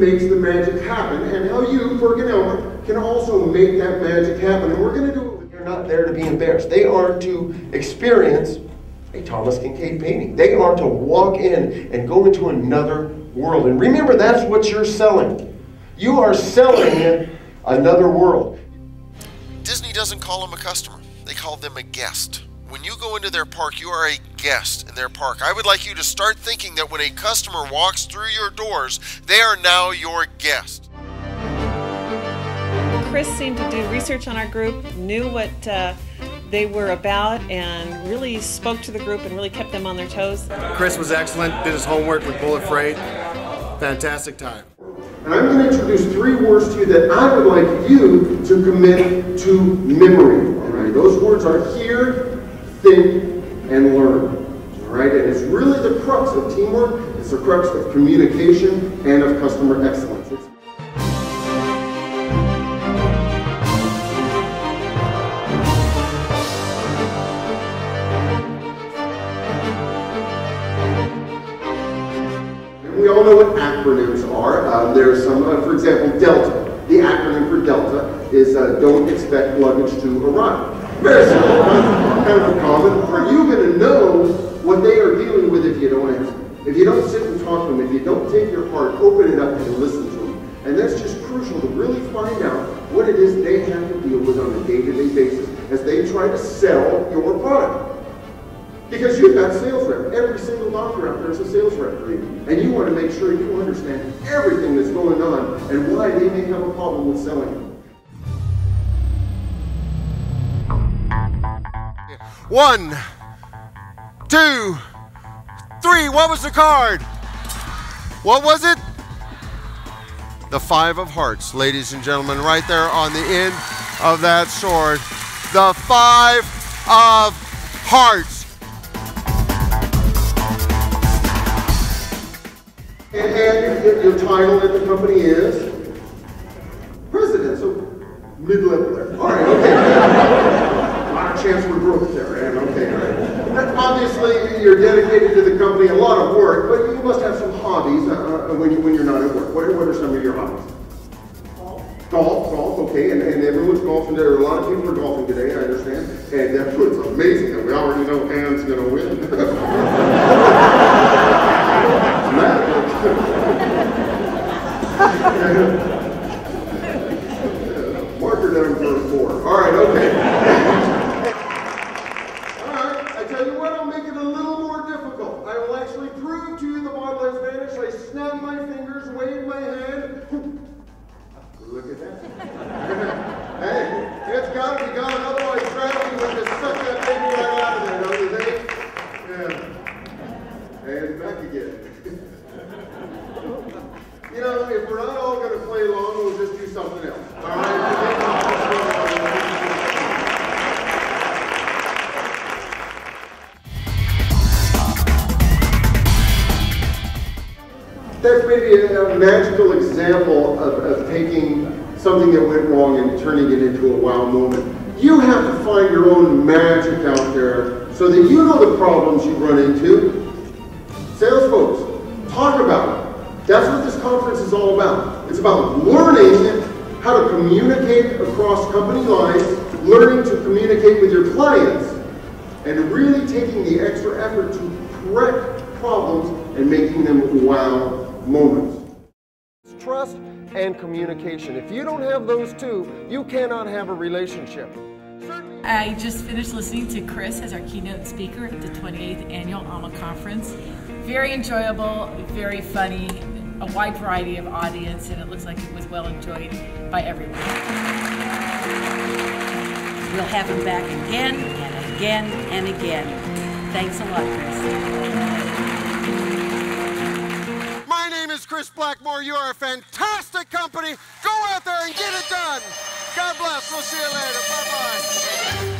makes the magic happen and how you, PerkinElmer, can also make that magic happen. And we're going to do it. They're not there to be embarrassed. They are to experience a Thomas Kinkade painting. They are to walk in and go into another world. And remember, that's what you're selling. You are selling another world. Disney doesn't call them a customer, they call them a guest. When you go into their park, you are a guest in their park. I would like you to start thinking that when a customer walks through your doors, they are now your guest. Chris seemed to do research on our group, knew what uh, they were about, and really spoke to the group and really kept them on their toes. Chris was excellent, did his homework with Bullet Freight. Fantastic time. And I'm going to introduce three words to you that I would like you to commit to memory. All right, those words are hear, think, and learn. All right, and it's really the crux of teamwork, it's the crux of communication and of customer excellence. It's We all know what acronyms are. Um, there's some, uh, for example, Delta. The acronym for Delta is uh, Don't Expect Luggage to Arrive. Simple, kind of common. Are you going to know what they are dealing with if you don't ask? If you don't sit and talk to them, if you don't take your heart, open it up and listen to them. And that's just crucial to really find out what it is they have to deal with on a day-to-day basis as they try to sell your product. Because you've got sales rep. Every single doctor out there is a sales rep for you. And you want to make sure you understand everything that's going on and why they may have a problem with selling. One, two, three. What was the card? What was it? The Five of Hearts, ladies and gentlemen, right there on the end of that sword. The Five of Hearts. And, your, title at the company is president, so mid-level there. All right, okay. a lot of chance for growth there, and okay, all right. Obviously, you're dedicated to the company, a lot of work, but you must have some hobbies uh, uh, when, you, when you're not at work. What, what are some of your hobbies? Golf, golf, okay, and, and everyone's golfing. There are a lot of people are golfing today, I understand. And that's it's amazing that we already know Anne's going to win. it's Gottes Namen, mal maybe a, a magical example of, of taking something that went wrong and turning it into a wow moment. You have to find your own magic out there so that you know the problems you run into. Sales folks, talk about it. That's what this conference is all about. It's about learning how to communicate across company lines, learning to communicate with your clients, and really taking the extra effort to correct problems and making them wow moments. Trust and communication. If you don't have those two, you cannot have a relationship. I just finished listening to Chris as our keynote speaker at the 28th Annual ALMA Conference. Very enjoyable, very funny, a wide variety of audience, and it looks like it was well enjoyed by everyone. We'll have him back again and again and again. Thanks a lot, Chris. Chris Blackmore, you are a fantastic company. Go out there and get it done. God bless. We'll see you later. Bye-bye.